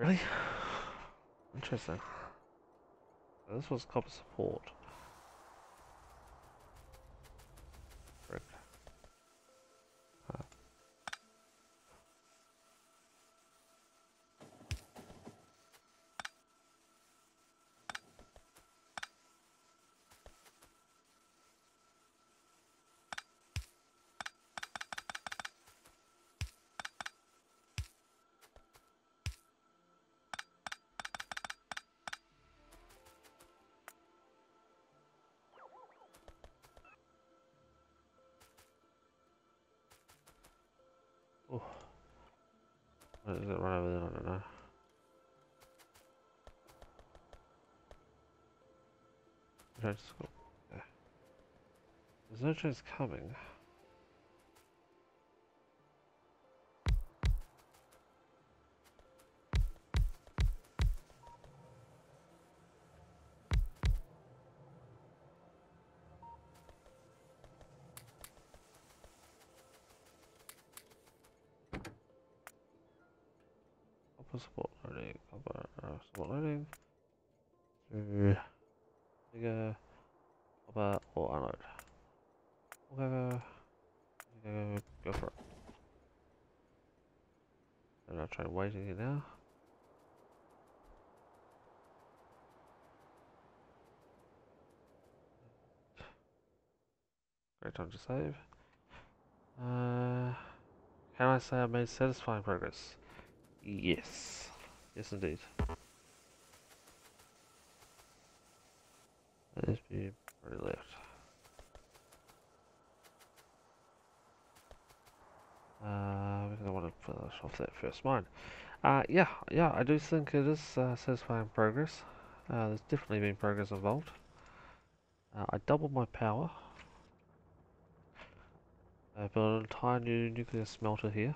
Really? Interesting. This was copper support. Run over there? I don't know. There's no trains coming. Bigger, copper, or unload. Okay, go, go for it. And I'll try waiting it now. Great time to save. Uh, can I say I made satisfying progress? Yes. Yes, indeed. Let be pretty left. Uh, because I want to finish off that first mine. Uh, yeah, yeah, I do think it is uh, satisfying progress. Uh, there's definitely been progress involved. Uh, I doubled my power. I built an entire new nuclear smelter here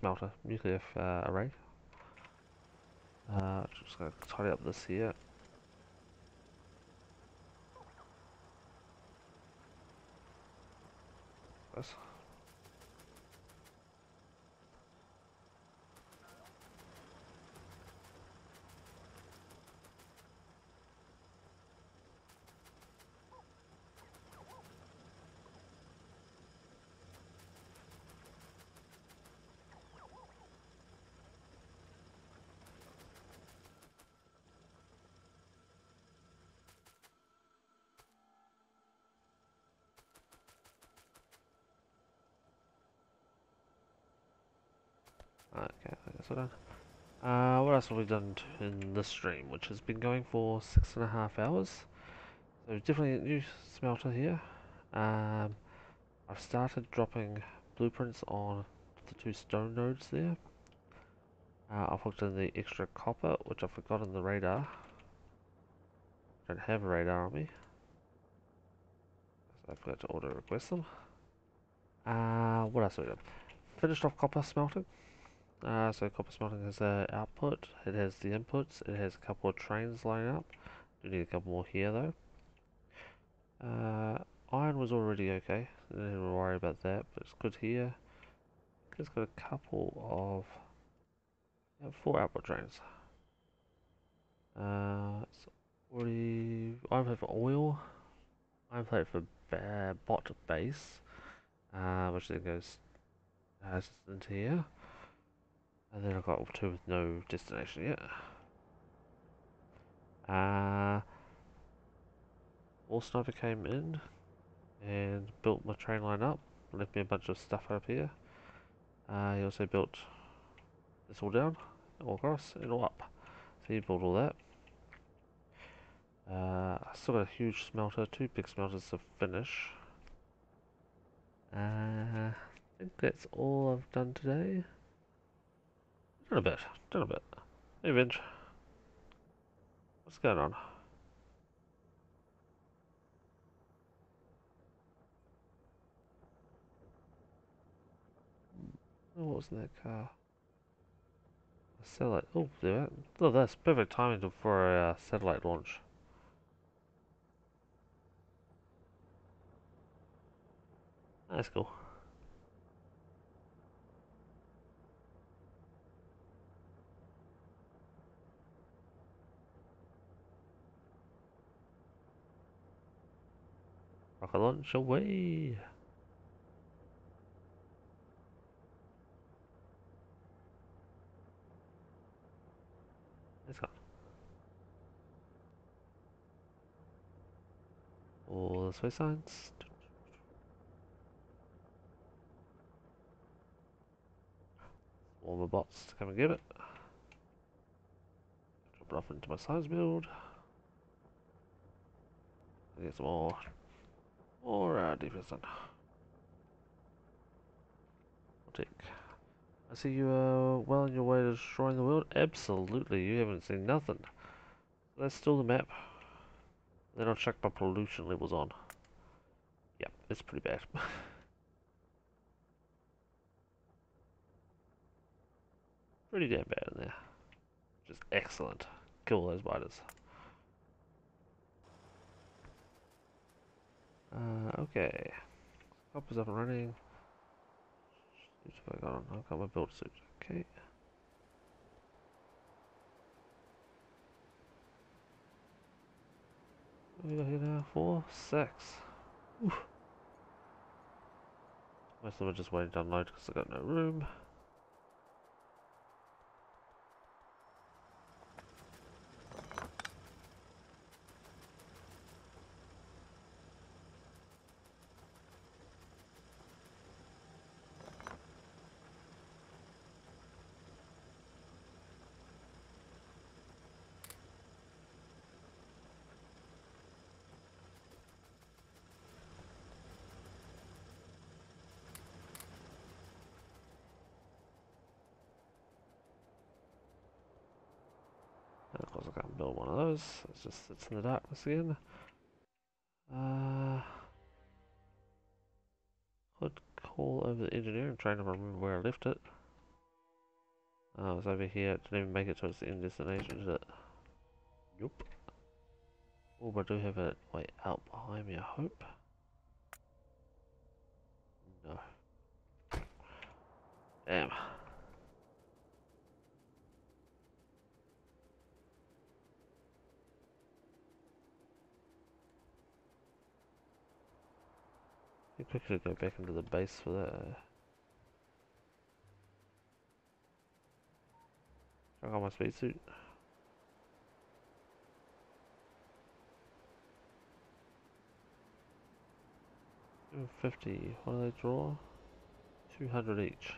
smelter, nuclear uh, array. Uh, just gonna tidy up this here. This. Okay, that's done. Uh, what else have we done in this stream, which has been going for six and a half hours? So definitely a new smelter here. Um, I've started dropping blueprints on the two stone nodes there. Uh, I've hooked in the extra copper, which I forgot in the radar. I don't have a radar on me. So I forgot to order request them. Uh, what else have we done? Finished off copper smelting. Uh, so copper smelting has the output, it has the inputs, it has a couple of trains lining up. Do need a couple more here though. Uh, iron was already okay, didn't worry about that, but it's good here. It's got a couple of yeah, four output trains. Uh, it's I've had for oil. I've played for bot base, uh, which then goes uh, into here. And then I've got two with no destination yet. Uh, All Sniper came in and built my train line up, left me a bunch of stuff up here. Uh, he also built this all down, all across, and all up. So he built all that. Uh, I still got a huge smelter, two big smelters to finish. Uh, I think that's all I've done today. A bit, a bit. Hey Vince. What's going on? Oh, what was in that car? A satellite. Oh, there. Oh, that's perfect timing for a uh, satellite launch. That's cool. Launch away. It's gone. All the space science. All the bots to come and get it. Drop it off into my science build. Get some more, uh, defense done. I'll take. I see you are uh, well on your way to destroying the world. Absolutely, you haven't seen nothing. That's still the map. Then I'll check my pollution levels on. Yep, it's pretty bad. pretty damn bad in there. Just excellent. Kill those spiders. Uh, okay. is up and running. Suits back on. I've got my build suit. Okay. We got here now? Four? Six. Oof. Most of them are just waiting to unload because I've got no room. Build one of those. It just sits in the darkness again. Uh, could call over the engineer and try to remember where I left it. Oh, it's over here. It didn't even make it towards the end destination, did it? Nope. Oh, but I do have it way out behind me, I hope. No. Damn. Think we go back into the base for that. Eh? I got my spacesuit. Fifty. What do they draw? Two hundred each.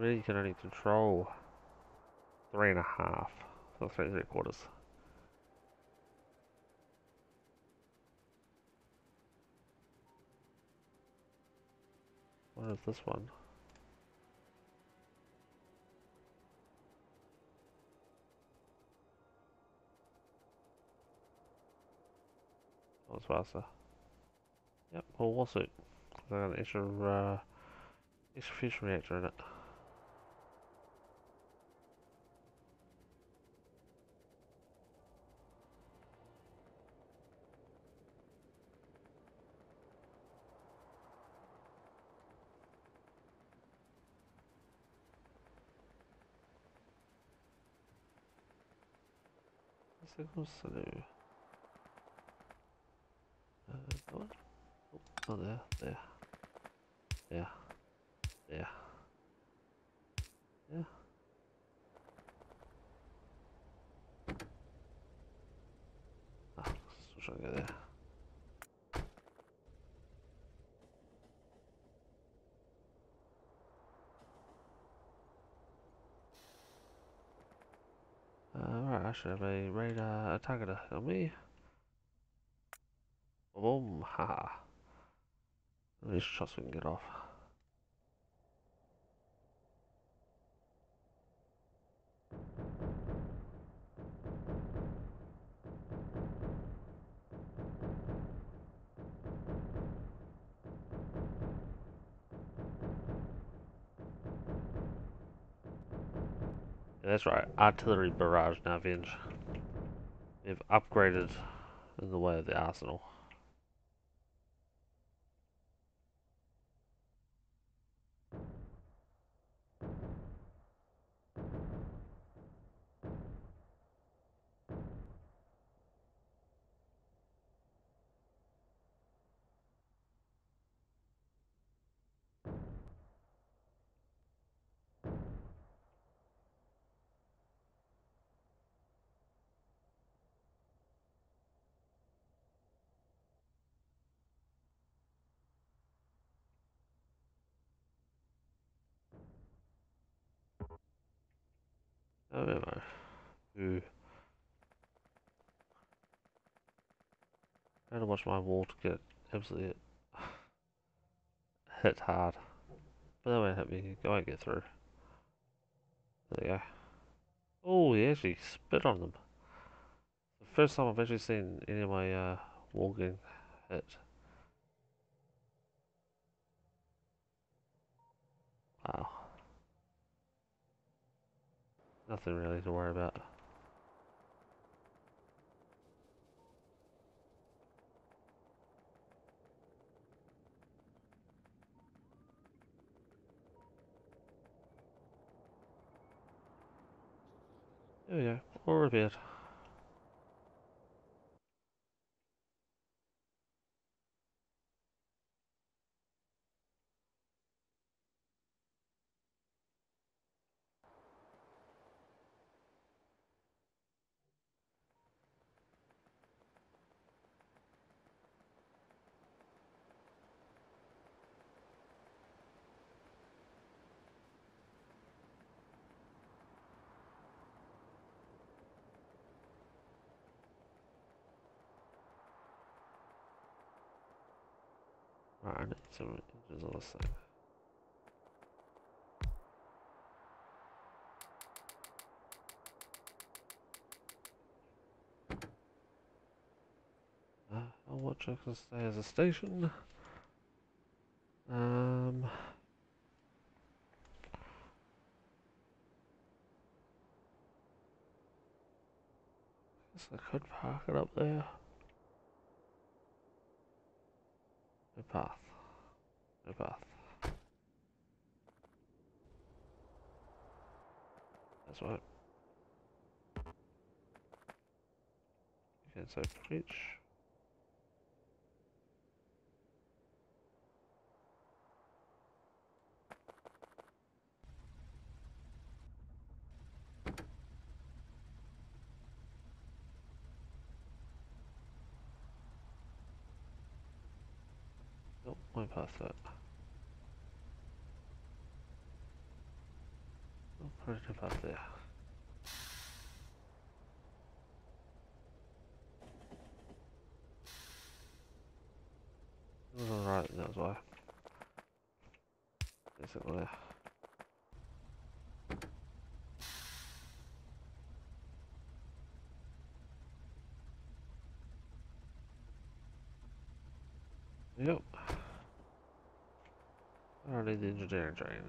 Really, can only control three and a half, so three and three quarters. What is this one? Oh, it's faster. Yep, well, what's it? I got an extra, uh, extra fusion reactor in it. skal kose deg. Der. Og det, det. Det. Det. Det. Ja, så skjønner jeg det. Should have a radar target on me. Boom, haha. Least shots we can get off. That's right, artillery barrage now, Venge. They've upgraded in the way of the arsenal. Oh, ammo. Ooh. I had to watch my wall to get absolutely hit hard. But that won't hit me. I won't get through. There you go. Oh, he actually spit on them. The first time I've actually seen any of my uh, wall getting hit. Wow. Nothing really to worry about. There we go, all. Right, I need some engines on this thing. Uh, I'll watch I can stay as a station. Um, guess I could park it up there. No path. No path. That's right. Okay, so preach. Went past that. Oh, put it past there. It was alright, that was why. Basically. Yep. I don't the engineering train.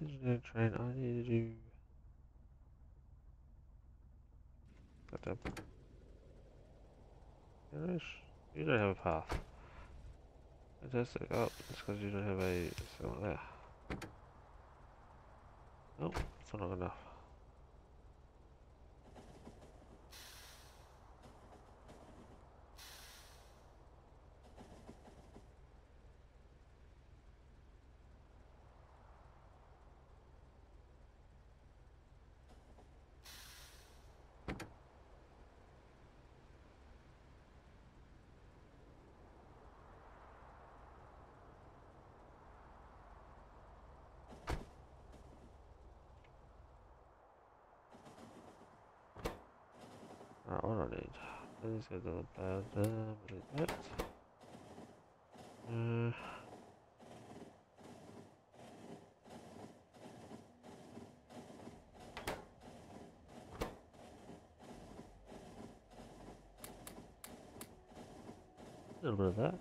Engineering train, I need to do. Goddamn. Finish. You don't have a path. Fantastic. Oh, it's because you don't have a second there. Nope, it's not enough. I need? Let's go to. Uh, a little bit of that.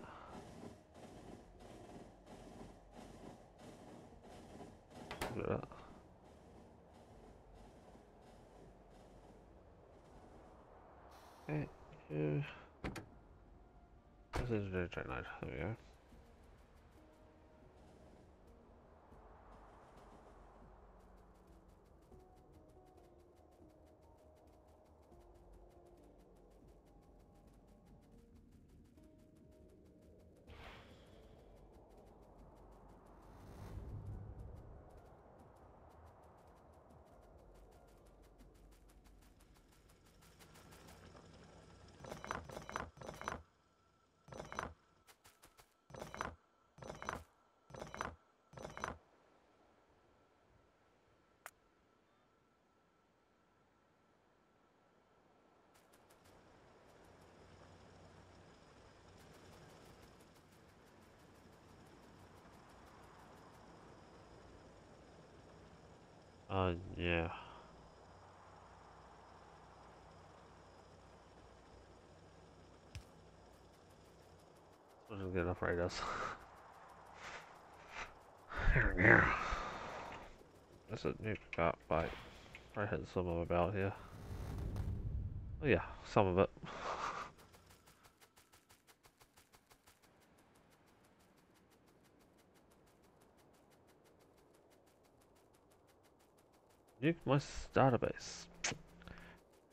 A bit of that. Okay, you. Is the. There we go. Uh, yeah. I didn't get enough radars. yeah. There's a new car fight. I hit some of about here. Oh yeah, some of it. My database.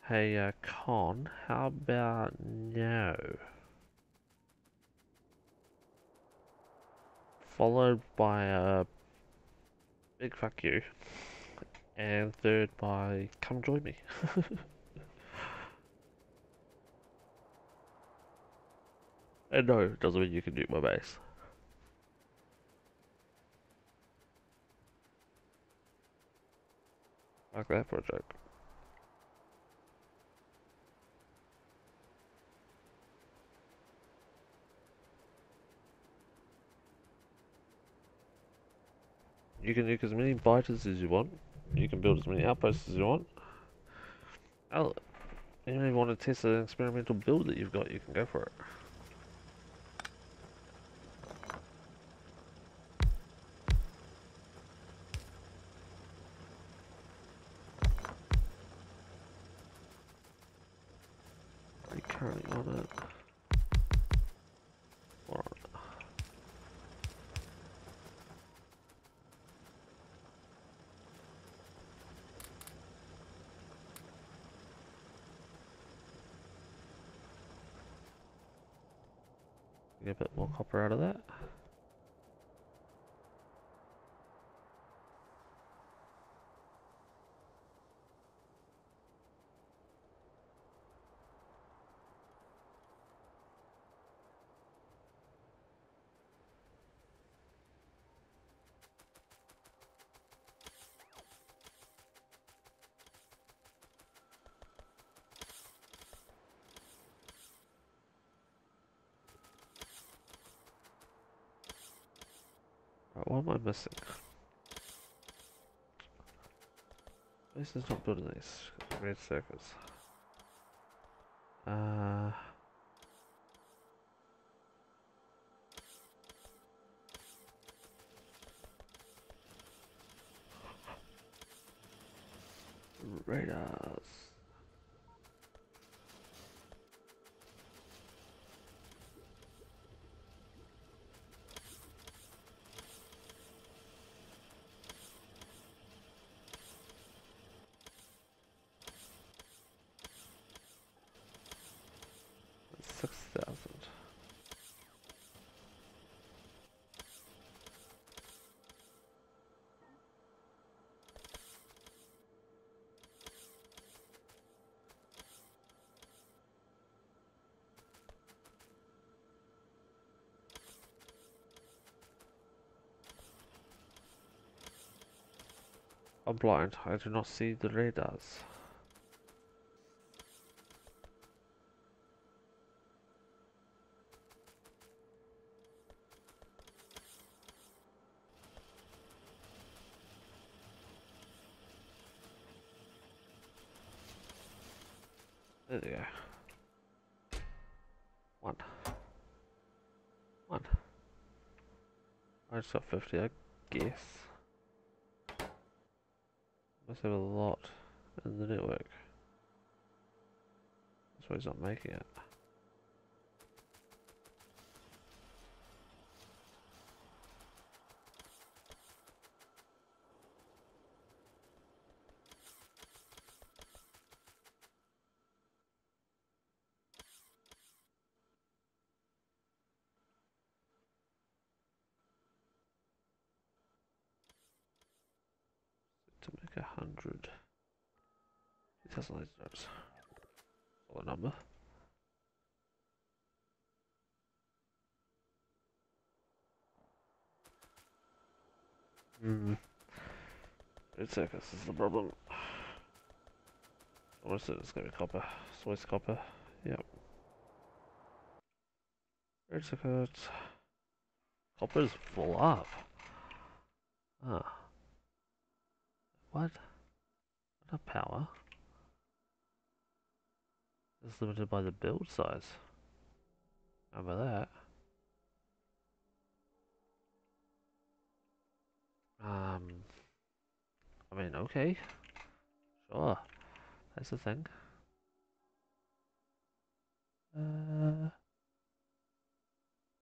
Hey, uh, Con, how about no? Followed by a big fuck you. And third by come join me. and no, doesn't mean you can nuke my base. Like that for a joke. You can nuke as many biters as you want. You can build as many outposts as you want. Oh, you want to test an experimental build that you've got, you can go for it. Get a bit more copper out of that. What am I missing? This is not building these red circles. Uh radars. I'm blind. I do not see the radars. There we go. One. One. Got 50, I guess. Must have a lot in the network. That's why he's not making it. a hundred. It notes. Solid number. Hmm. Eight seconds is the problem. I want to say it's gonna be copper. Swiss copper. Yep. Eight seconds. Copper's full up. Ah. What? Enough power. It's limited by the build size. Remember that. Um, I mean, okay. Sure. That's the thing. Uh,